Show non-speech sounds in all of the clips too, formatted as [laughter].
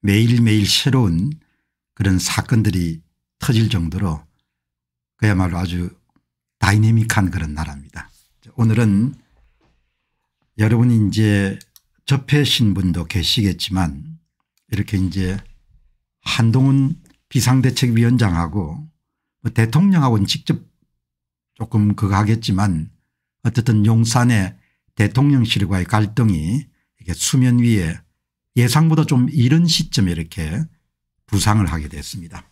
매일매일 새로운 그런 사건들이 터질 정도로 그야말로 아주 다이내믹한 그런 나라입니다. 오늘은 여러분이 이제 접해신 분도 계시겠지만 이렇게 이제 한동훈 비상대책위원장하고 뭐 대통령하고는 직접 조금 그거 하겠지만 어쨌든 용산의 대통령실과의 갈등이 이게 수면 위에 예상보다 좀 이른 시점에 이렇게 부상을 하게 됐습니다.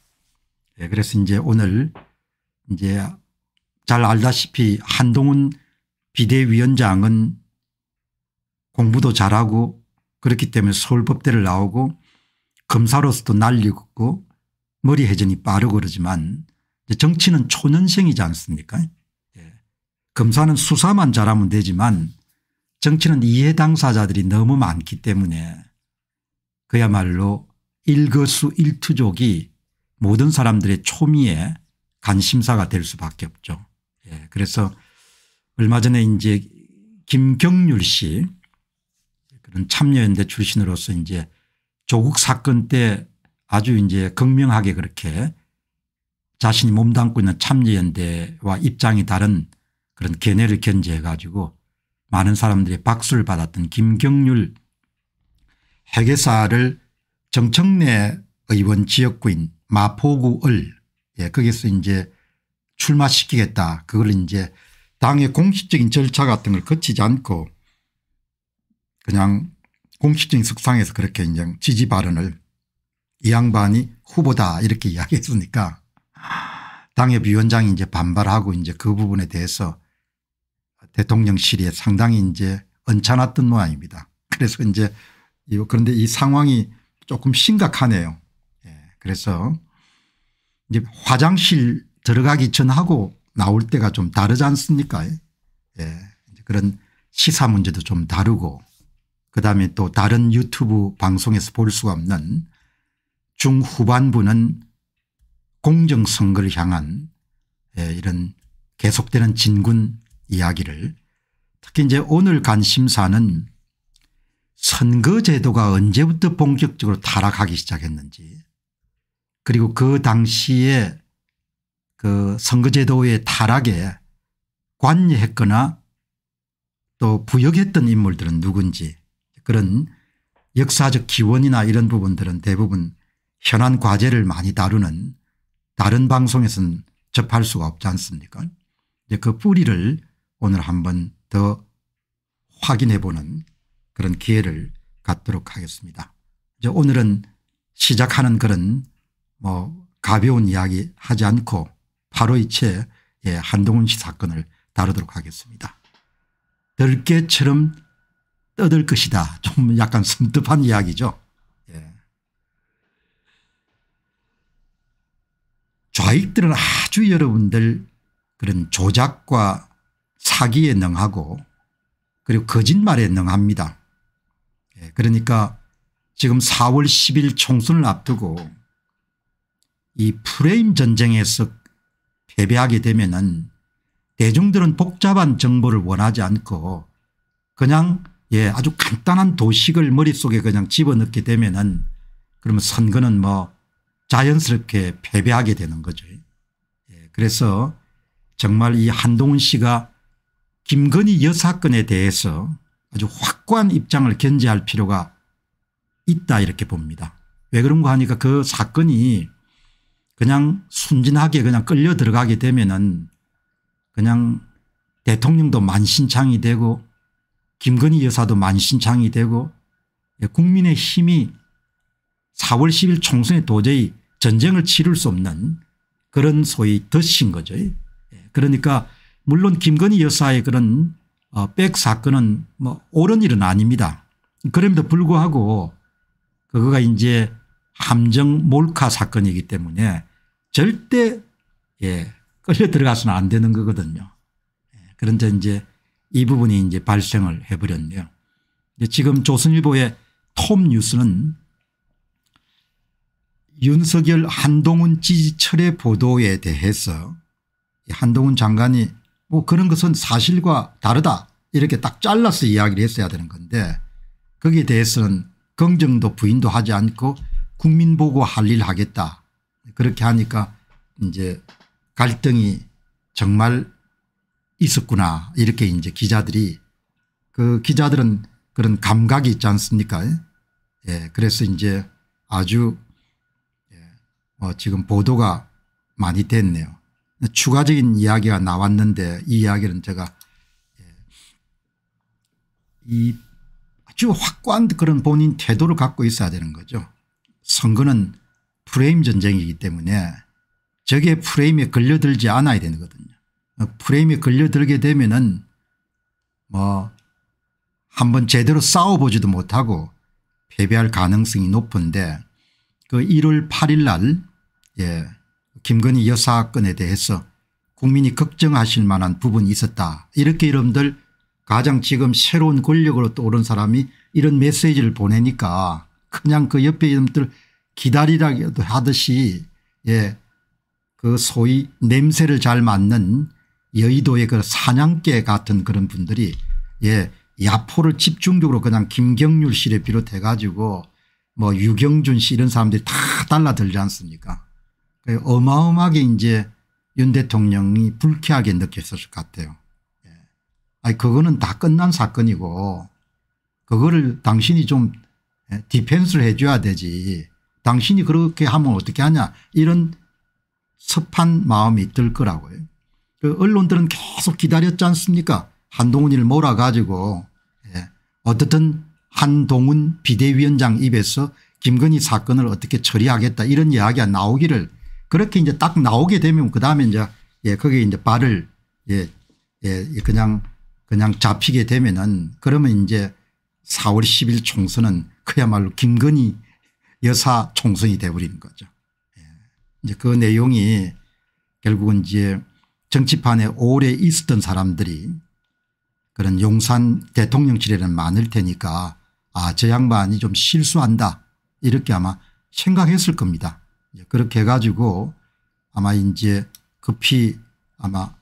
예, 그래서 이제 오늘 이제 잘 알다시피 한동훈 비대위원장은 공부도 잘하고 그렇기 때문에 서울법대를 나오고 검사로서도 날리고 머리 회전이 빠르고 그러지만 정치는 초년생이지 않습니까 예. 검사는 수사만 잘하면 되지만 정치는 이해 당사자들이 너무 많기 때문에 그야말로 일거수일투족이 모든 사람들의 초미의 관심사가 될 수밖에 없죠. 예. 그래서 얼마 전에 이제 김경률 씨 그런 참여연대 출신으로서 이제 조국 사건 때 아주 이제 극명하게 그렇게 자신이 몸담고 있는 참여연대와 입장이 다른 그런 견해를 견지해 가지고 많은 사람들이 박수를 받았던 김경률 회계사를 정청래 의원 지역구인 마포구을 예, 거기서 이제 출마시키겠다. 그걸 이제 당의 공식적인 절차 같은 걸 거치지 않고 그냥 공식적인 석상에서 그렇게 이제 지지 발언을 이 양반이 후보다 이렇게 [laughs] 이야기했으니까 당의 위원장이 이제 반발하고 이제 그 부분에 대해서 대통령실에 상당히 이제 언짢았던 모양입니다. 그래서 이제 그런데 이 상황이 조금 심각하네요. 예. 그래서 이제 화장실 들어가기 전하고 나올 때가 좀 다르지 않습니까? 예. 그런 시사 문제도 좀 다르고 그다음에 또 다른 유튜브 방송에서 볼 수가 없는 중후반부는 공정선거를 향한 예, 이런 계속되는 진군 이야기를 특히 이제 오늘 관심사는 선거제도가 언제부터 본격적으로 타락하기 시작했는지 그리고 그 당시에 그 선거제도의 타락에 관여했거나 또 부역했던 인물들은 누군지 그런 역사적 기원이나 이런 부분들은 대부분 현안 과제를 많이 다루는 다른 방송에서는 접할 수가 없지 않습니까? 이제 그 뿌리를 오늘 한번 더 확인해 보는 그런 기회를 갖도록 하겠습니다. 이제 오늘은 시작하는 그런 뭐 가벼운 이야기 하지 않고 바로 이체 예, 한동훈 씨 사건을 다루도록 하겠습니다. 들깨처럼 떠들 것이다. 좀 약간 섬뜩한 이야기죠. 예. 좌익들은 아주 여러분들 그런 조작과 사기에 능하고 그리고 거짓말에 능합니다. 예, 그러니까 지금 4월 10일 총선을 앞두고 이 프레임 전쟁에서 패배하게 되면은 대중들은 복잡한 정보를 원하지 않고 그냥 예 아주 간단한 도식을 머릿속에 그냥 집어넣게 되면은 그러면 선거는 뭐 자연스럽게 패배하게 되는 거죠. 예, 그래서 정말 이 한동훈 씨가 김건희 여사건에 대해서 아주 확고한 입장을 견지할 필요가 있다 이렇게 봅니다. 왜 그런가 하니까 그 사건이 그냥 순진하게 그냥 끌려 들어가게 되면은 그냥 대통령도 만신창이 되고 김건희 여사도 만신창이 되고 예, 국민의 힘이 4월 10일 총선에 도저히 전쟁을 치를 수 없는 그런 소위 덫인 거죠. 예, 그러니까 물론 김건희 여사의 그런 어, 백 사건은 뭐 옳은 일은 아닙니다. 그럼에도 불구하고 그거가 이제 함정 몰카 사건이기 때문에 절대 예, 끌려 들어가서는 안 되는 거거든요. 예, 그런데 이제 이 부분이 이제 발생을 해버렸네요. 지금 조선일보의 톱 뉴스는 윤석열 한동훈 지지 철회 보도에 대해서 한동훈 장관이 뭐 그런 것은 사실과 다르다. 이렇게 딱 잘라서 이야기를 했어야 되는 건데 거기에 대해서는 긍정도 부인도 하지 않고 국민 보고 할 일 하겠다. 그렇게 하니까 이제 갈등이 정말 있었구나. 이렇게 이제 기자들이 그 기자들은 그런 감각이 있지 않습니까? 예 그래서 이제 아주 어, 지금 보도가 많이 됐네요. 추가적인 이야기가 나왔는데 이 이야기는 제가 예, 이 아주 확고한 그런 본인 태도를 갖고 있어야 되는 거죠. 선거는 프레임 전쟁이기 때문에 저게 프레임에 걸려들지 않아야 되거든요. 어, 프레임에 걸려들게 되면은 뭐 한번 제대로 싸워보지도 못하고 패배할 가능성이 높은데 그 1월 8일 날 예, 김건희 여사 건에 대해서 국민이 걱정하실 만한 부분이 있었다. 이렇게 여러분들 가장 지금 새로운 권력으로 떠오른 사람이 이런 메시지를 보내니까 그냥 그 옆에 여러분들 기다리라도 하듯이 예, 그 소위 냄새를 잘 맡는 여의도의 그 사냥개 같은 그런 분들이 예, 야포를 집중적으로 그냥 김경률 씨를 비롯해 가지고 뭐 유경준 씨 이런 사람들이 다 달라들지 않습니까 그 어마어마하게 이제 윤 대통령이 불쾌하게 느꼈을 것 같아요. 예. 아니 그거는 다 끝난 사건이고 그거를 당신이 좀 예, 디펜스를 해 줘야 되지 당신이 그렇게 하면 어떻게 하냐 이런 섭한 마음이 들 거라고요. 그 언론들은 계속 기다렸지 않습니까 한동훈이를 몰아가지고 예. 어떻든 한동훈 비대위원장 입에서 김건희 사건을 어떻게 처리하겠다 이런 이야기가 나오기를 그렇게 이제 딱 나오게 되면 그 다음에 이제 예, 거기에 이제 발을 예, 예, 그냥 그냥 잡히게 되면은 그러면 이제 4월 10일 총선은 그야말로 김건희 여사 총선이 돼버리는 거죠. 예. 이제 그 내용이 결국은 이제 정치판에 오래 있었던 사람들이 그런 용산 대통령실에는 많을 테니까 아, 저 양반이 좀 실수한다 이렇게 아마 생각했을 겁니다. 그렇게 해가지고 아마 이제 급히 아마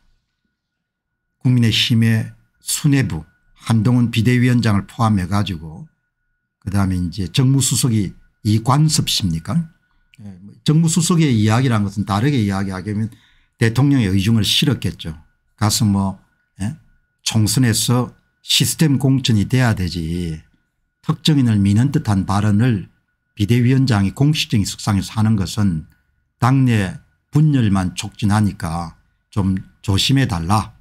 국민의힘의 수뇌부 한동훈 비대위원장을 포함해 가지고 그다음에 이제 정무수석이 이관섭 씨입니까 예, 뭐 정무수석의 이야기라는 것은 다르게 이야기하면 대통령의 의중을 실었겠죠. 가서 뭐 예? 총선에서 시스템 공천이 돼야 되지 특정인을 미는 듯한 발언을 비대위원장이 공식적인 석상에서 하는 것은 당내 분열만 촉진하니까 좀 조심해 달라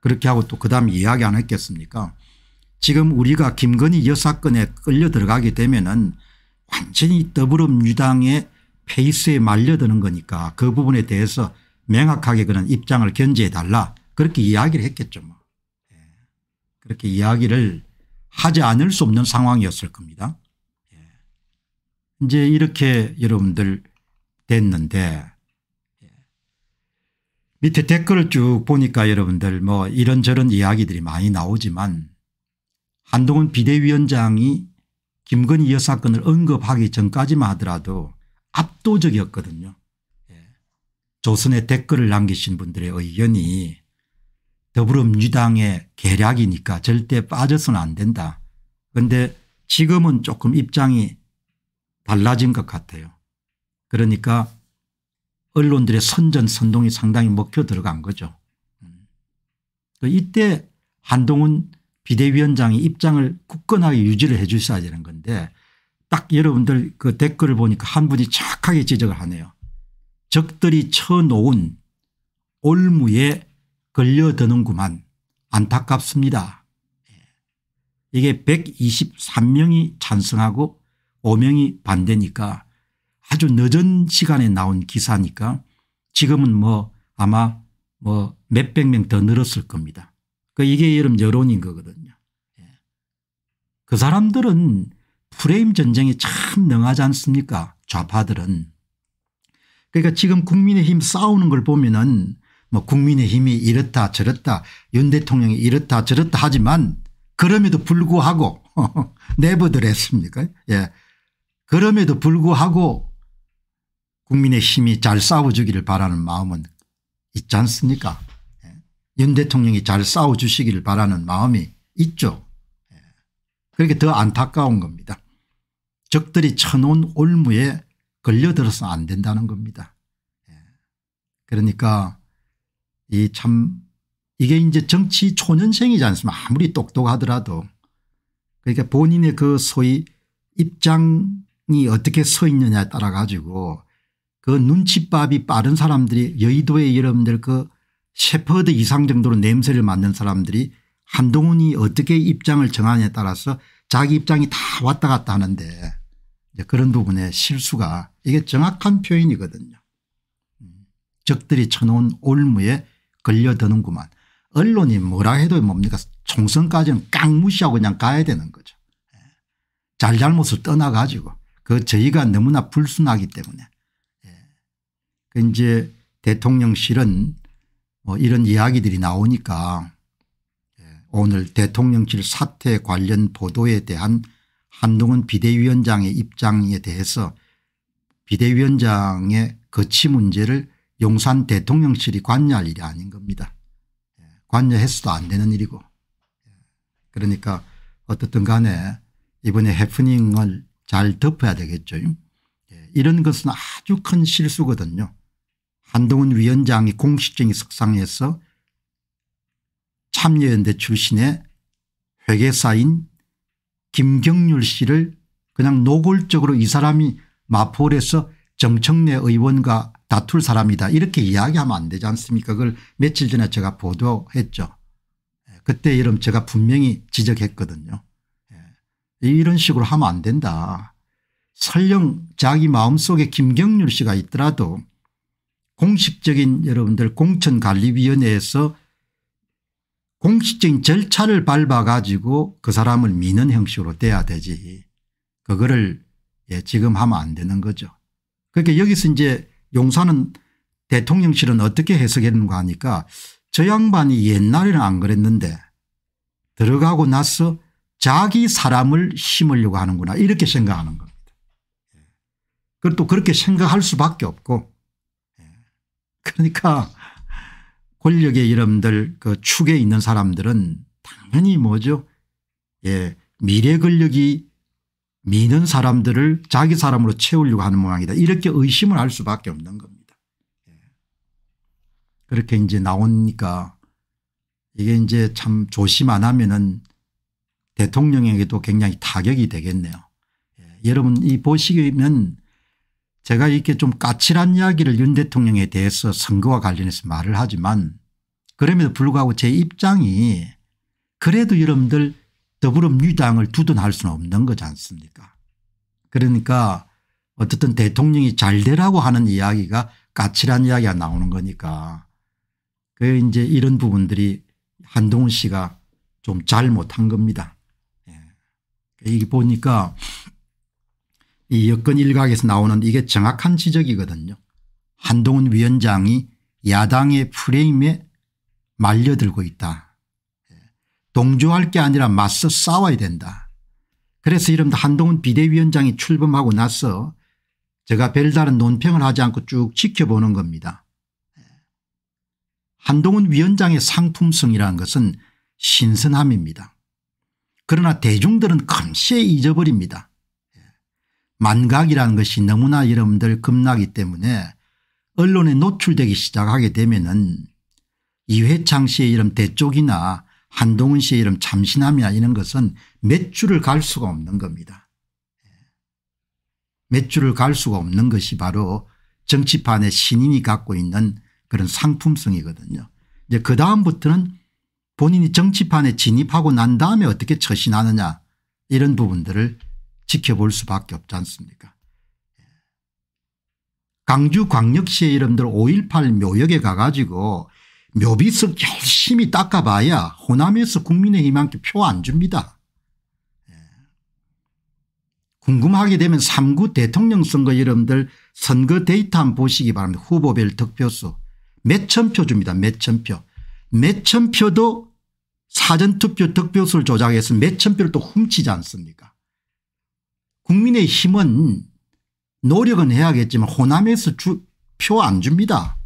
그렇게 하고 또 그다음 이야기 안 했겠습니까 지금 우리가 김건희 여사건에 끌려 들어가게 되면은 완전히 더불어민주당의 페이스에 말려드는 거니까 그 부분에 대해서 명확하게 그런 입장을 견지해 달라 그렇게 이야기를 했겠죠. 뭐. 예. 그렇게 이야기를 하지 않을 수 없는 상황이었을 겁니다. 이제 이렇게 여러분들 됐는데 밑에 댓글을 쭉 보니까 여러분들 뭐 이런저런 이야기들이 많이 나오지만 한동훈 비대위원장이 김건희 여사 건을 언급하기 전까지만 하더라도 압도적이었거든요. 예. 조선에 댓글을 남기신 분들의 의견이 더불어민주당의 계략이니까 절대 빠져서는 안 된다. 그런데 지금은 조금 입장이 달라진 것 같아요. 그러니까 언론들의 선전 선동이 상당히 먹혀 들어간 거죠. 음. 그 이때 한동훈 비대위원장이 입장을 굳건하게 유지를 해 주셔야 되는 건데 딱 여러분들 그 댓글을 보니까 한 분이 정확하게 지적을 하네요. 적들이 쳐놓은 올무에 걸려드는구만 안타깝습니다. 예. 이게 123명이 찬성하고 5명이 반대니까 아주 늦은 시간에 나온 기사니까 지금은 뭐 아마 뭐 몇백 명 더 늘었을 겁니다. 그 이게 여러분 여론인 거거든요. 예. 그 사람들은 프레임 전쟁에 참 능하지 않습니까 좌파들은 그러니까 지금 국민의힘 싸우는 걸 보면은 뭐 국민의힘이 이렇다 저렇다 윤 대통령이 이렇다 저렇다 하지만 그럼에도 불구하고 [laughs] 내버들 했습니까 예. 그럼에도 불구하고 국민의 힘이 잘 싸워주기를 바라는 마음은 있지 않습니까 예. 윤 대통령이 잘 싸워주시기를 바라는 마음이 있죠. 예. 그렇게 더 안타까운 겁니다. 적들이 쳐놓은 올무에 걸려들어서 안 된다는 겁니다. 예. 그러니까 이 참 이게 이제 정치 초년생이지 않습니까 아무리 똑똑하더라도 그러니까 본인의 그 소위 입장 이 어떻게 서 있느냐에 따라 가지고 그 눈치밥이 빠른 사람들이 여의도의 여러분들 그 셰퍼드 이상 정도로 냄새를 맡는 사람들이 한동훈이 어떻게 입장을 정하느냐에 따라서 자기 입장이 다 왔다 갔다 하는데 그런 부분에 실수가 이게 정확한 표현이거든요. 음. 적들이 쳐놓은 올무에 걸려드는구만. 언론이 뭐라 해도 뭡니까 총선까지는 깡무시하고 그냥 가야 되는 거죠. 예. 잘잘못을 떠나가지고 그 저희가 너무나 불순하기 때문에 예. 그 이제 대통령실은 뭐 이런 이야기들이 나오니까 예. 오늘 대통령실 사태 관련 보도에 대한 한동훈 비대위원장의 입장에 대해서 비대위원장의 거치 문제를 용산 대통령실이 관여할 일이 아닌 겁니다. 예, 관여했어도 안 되는 일이고 예, 그러니까 어떻든 간에 이번에 해프닝을 잘 덮어야 되겠죠. 예, 이런 것은 아주 큰 실수거든요. 한동훈 위원장이 공식적인 석상에서 참여연대 출신의 회계사인 김경률 씨를 그냥 노골적으로 이 사람이 마포울에서 정청래 의원과 다툴 사람이다 이렇게 이야기하면 안 되지 않습니까 그걸 며칠 전에 제가 보도했죠. 예, 그때 이름 제가 분명히 지적했거든요. 예, 이런 식으로 하면 안 된다. 설령 자기 마음속에 김경률 씨가 있더라도 공식적인 여러분들 공천관리위원회에서 공식적인 절차를 밟아 가지고 그 사람을 미는 형식으로 돼야 되지. 그거를 예, 지금 하면 안 되는 거죠. 그러니까 여기서 이제 용사는 대통령실은 어떻게 해석했는가 하니까 저 양반이 옛날에는 안 그랬는데 들어가고 나서 자기 사람을 심으려고 하는구나 이렇게 생각하는 겁니다. 예. 그또 그렇게 생각할 수밖에 없고 예. 그러니까 권력의 여러분들 그 축에 있는 사람들은 당연히 뭐죠. 예. 미래 권력이 미는 사람들을 자기 사람으로 채우려고 하는 모양이다. 이렇게 의심을 할 수밖에 없는 겁니다. 예. 그렇게 이제 나오니까 이게 이제 참 조심 안 하면은 대통령에게도 굉장히 타격이 되겠네요. 예. 여러분 이 보시면 제가 이렇게 좀 까칠한 이야기를 윤 대통령에 대해서 선거와 관련해서 말을 하지만 그럼에도 불구하고 제 입장이 그래도 여러분들 더불어민주당을 두둔할 수는 없는 거지 않습니까 그러니까 어떻든 대통령이 잘 되라고 하는 이야기가 까칠한 이야기가 나오는 거니까 그 이제 이런 부분들이 한동훈 씨가 좀 잘못한 겁니다. 예. 이게 보니까 이 여권 일각에서 나오는 이게 정확한 지적이거든요. 한동훈 위원장이 야당의 프레임에 말려들고 있다. 예. 동조할 게 아니라 맞서 싸워야 된다. 그래서 이런 한동훈 비대위원장이 출범하고 나서 제가 별다른 논평을 하지 않고 쭉 지켜보는 겁니다. 예. 한동훈 위원장의 상품성이라는 것은 신선함입니다. 그러나 대중들은 금시에 잊어버립니다. 만각이라는 것이 너무나 여러분들 겁나기 때문에 언론에 노출되기 시작하게 되면 은 이회창 씨의 이름 대쪽이나 한동훈 씨의 이름 참신함이나 이런 것은 몇 줄을 갈 수가 없는 겁니다. 몇 줄을 갈 수가 없는 것이 바로 정치판의 신인이 갖고 있는 그런 상품성이거든요. 이제 그 다음부터는 본인이 정치판에 진입하고 난 다음에 어떻게 처신하느냐 이런 부분들을 지켜볼 수밖에 없지 않습니까 강주광역시의 이름들 5.18 묘역에 가가지고 묘비석 열심히 닦아봐야 호남에서 국민의힘한테 표 안 줍니다. 궁금하게 되면 3구 대통령 선거 여러분들 선거 데이터 한번 보시기 바랍니다. 후보별 득표수 몇 천 표 줍니다. 몇 천 표. 몇 천 표도 사전투표 득표수를 조작해서 몇천 표를 또 훔치지 않습니까 국민의힘은 노력은 해야겠지만 호남에서 표 안 줍니다.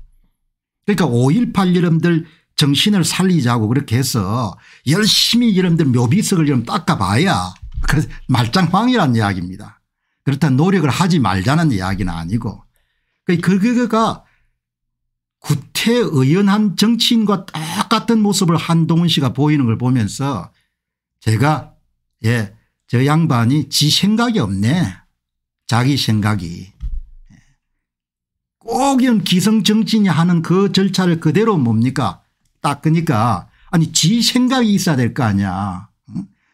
그러니까 5.18 여러분들 정신을 살리자고 그렇게 해서 열심히 여러분들 묘비석을 좀 닦아봐야 그 말짱황이라는 이야기입니다. 그렇다면 노력을 하지 말자는 이야기는 아니고 그거가 구태의연한 정치인과 똑같은 모습을 한동훈 씨가 보이는 걸 보면서 제가 예, 저 양반이 지 생각이 없네. 자기 생각이. 꼭 이런 기성정치인이 하는 그 절차를 그대로 뭡니까 닦으니까 아니 지 생각이 있어야 될 거 아니야.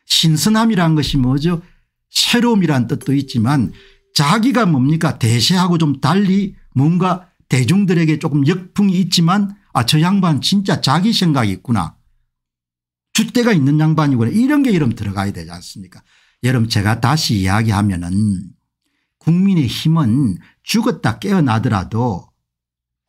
신선함이란 것이 뭐죠 새로움이란 뜻도 있지만 자기가 뭡니까 대세하고 좀 달리 뭔가 대중들에게 조금 역풍이 있지만 아 저 양반 진짜 자기 생각이 있구나. 줏대가 있는 양반이구나 이런 게 여러분 들어가야 되지 않습니까 여러분 제가 다시 이야기하면 은 국민의 힘은 죽었다 깨어나더라도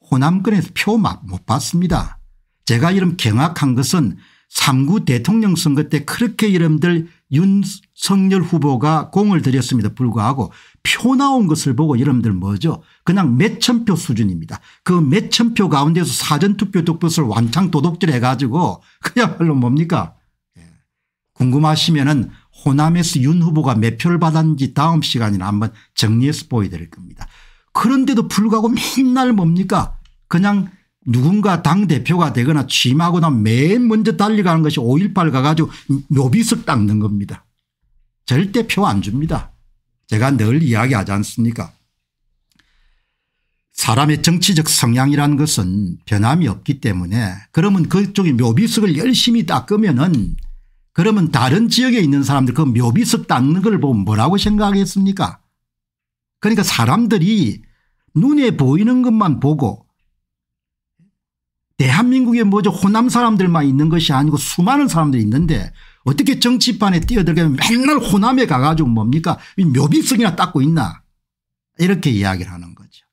호남권에서 표 못 받습니다. 제가 이름 경악한 것은 3구 대통령 선거 때 그렇게 여러분들 윤석열 후보가 공을 들였습니다 불구하고 표 나온 것을 보고 여러분들 뭐죠 그냥 몇천 표 수준입니다. 그 몇천 표 가운데서 사전투표 득표수를 완창 도둑질 해가지고 그야말로 뭡니까 예. 궁금하시면 은 호남에서 윤 후보가 몇 표를 받았는지 다음 시간이나 한번 정리해서 보여드릴 겁니다. 그런데도 불구하고 맨날 뭡니까 그냥 누군가 당대표가 되거나 취임하고 나면 맨 먼저 달려가는 것이 5.18 가가지고 묘비석 닦는 겁니다. 절대 표 안 줍니다. 제가 늘 이야기하지 않습니까 사람의 정치적 성향이라는 것은 변함이 없기 때문에 그러면 그쪽에 묘비석을 열심히 닦으면 은 그러면 다른 지역에 있는 사람들 그 묘비석 닦는 걸 보면 뭐라고 생각하겠습니까 그러니까 사람들이 눈에 보이는 것만 보고 대한민국에 뭐죠 호남 사람들만 있는 것이 아니고 수많은 사람들이 있는데 어떻게 정치판에 뛰어들게 맨날 호남에 가가지고 뭡니까 묘비성이나 닦고 있나 이렇게 이야기를 하는 거죠.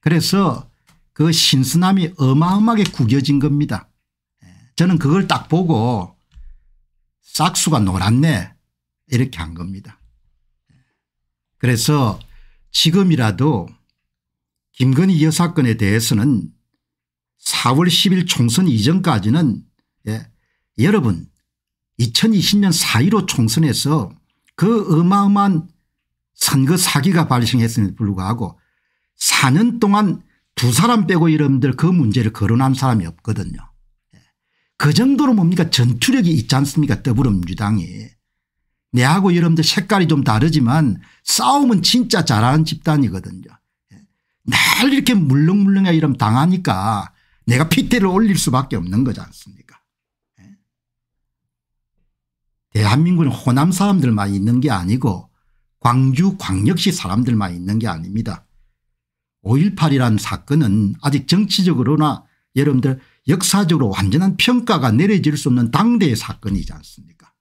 그래서 그 신선함이 어마어마하게 구겨진 겁니다. 저는 그걸 딱 보고 싹수가 놀았네 이렇게 한 겁니다. 그래서 지금이라도 김건희 여사건에 대해서는 4월 10일 총선 이전까지는 예, 여러분 2020년 4.15 총선에서 그 어마어마한 선거 사기가 발생했음에도 불구하고 4년 동안 두 사람 빼고 여러분들 그 문제를 거론한 사람이 없거든요. 예. 그 정도로 뭡니까 전투력이 있지 않습니까 더불어민주당이. 내하고 여러분들 색깔이 좀 다르지만 싸움은 진짜 잘하는 집단이거든요. 예. 날 이렇게 물렁물렁해 이러면 당하니까 내가 피태를 올릴 수밖에 없는 거지 않습니까? 예? 대한민국은 호남 사람들만 있는 게 아니고 광주 광역시 사람들만 있는 게 아닙니다. 5.18이라는 사건은 아직 정치적으로나 여러분들 역사적으로 완전한 평가가 내려질 수 없는 당대의 사건이지 않습니까?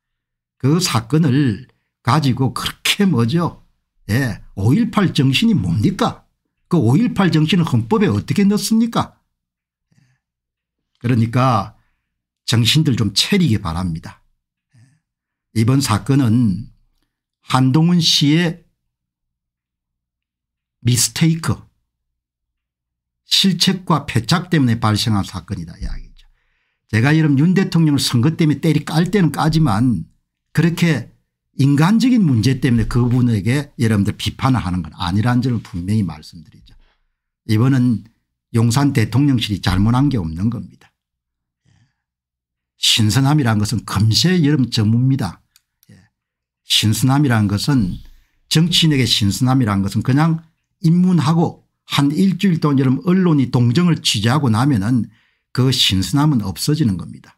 그 사건을 가지고 그렇게 뭐죠? 예, 5.18 정신이 뭡니까? 그 5.18 정신을 헌법에 어떻게 넣습니까 그러니까 정신들 좀 차리기 바랍니다. 이번 사건은 한동훈 씨의 미스테이크 실책과 패착 때문에 발생한 사건이다 이야기죠. 제가 이런 윤 대통령을 선거 때문에 때리 깔 때는 까지만 그렇게 인간적인 문제 때문에 그분에게 여러분들 비판을 하는 건 아니라는 점을 분명히 말씀드리죠. 이번은 용산 대통령실이 잘못한 게 없는 겁니다. 신선함이라는 것은 금세 여름 전무입니다. 예. 신선함이라는 것은 정치인에게 신선함이라는 것은 그냥 입문하고 한 일주일 동안 여러분 언론이 동정을 취재하고 나면은 그 신선함은 없어지는 겁니다.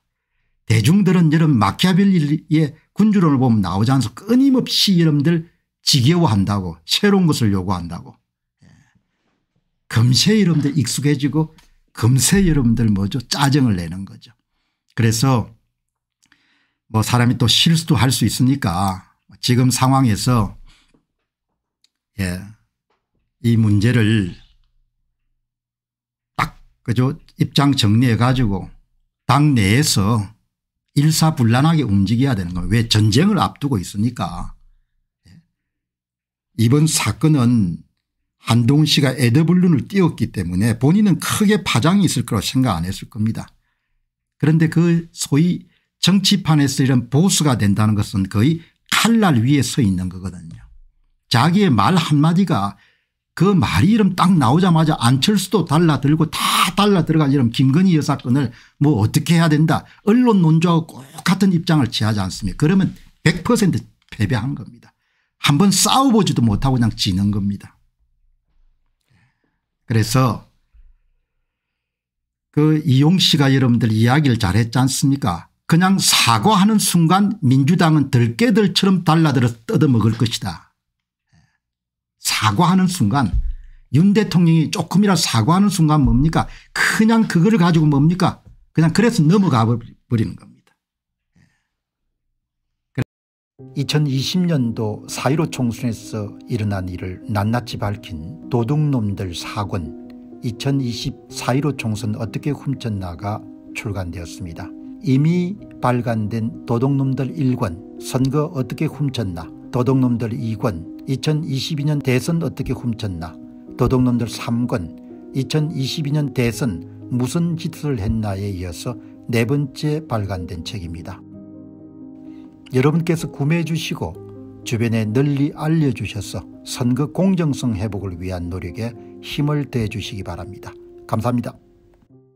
대중들은 여러분 마키아벨리의 군주론을 보면 나오지 않아서 끊임없이 여러분들 지겨워한다고 새로운 것을 요구한다고 예. 금세 여러분들 익숙해지고 금세 여러분들 뭐죠 짜증을 내는 거죠. 그래서 뭐 사람이 또 실수도 할 수 있으니까 지금 상황에서 예, 이 문제를 딱 그저 입장 정리해 가지고 당 내에서 일사불란하게 움직여야 되는 거예요. 왜 전쟁을 앞두고 있으니까. 예. 이번 사건은 한동훈 씨가 에드블룬을 띄웠기 때문에 본인은 크게 파장이 있을 거라고 생각 안 했을 겁니다. 그런데 그 소위 정치판에서 이런 보수가 된다는 것은 거의 칼날 위에 서 있는 거거든요. 자기의 말 한마디가 그 말이 이름 딱 나오자마자 안철수도 달라들고 다 달라들어가 이름 김건희 여사 건을 뭐 어떻게 해야 된다. 언론 논조하고 꼭 같은 입장을 취하지 않습니까 그러면 100% 패배한 겁니다. 한번 싸워보지도 못하고 그냥 지는 겁니다. 그래서 그 이용 씨가 여러분들 이야기를 잘했지 않습니까 그냥 사과하는 순간 민주당은 들깨들처럼 달라들어 뜯어먹을 것이다. 사과하는 순간 윤 대통령이 조금이라 사과하는 순간 뭡니까 그냥 그거를 가지고 뭡니까 그냥 그래서 넘어가 버리는 겁니다. 2020년도 4.15 총선에서 일어난 일을 낱낱이 밝힌 도둑놈들 사권 2020 4.15 총선 어떻게 훔쳤나가 출간되었습니다. 이미 발간된 도둑놈들 1권 선거 어떻게 훔쳤나 도둑놈들 2권 2022년 대선 어떻게 훔쳤나 도둑놈들 3권 2022년 대선 무슨 짓을 했나에 이어서 네 번째 발간된 책입니다. 여러분께서 구매해 주시고 주변에 널리 알려주셔서 선거 공정성 회복을 위한 노력에 힘을 대해 주시기 바랍니다. 감사합니다.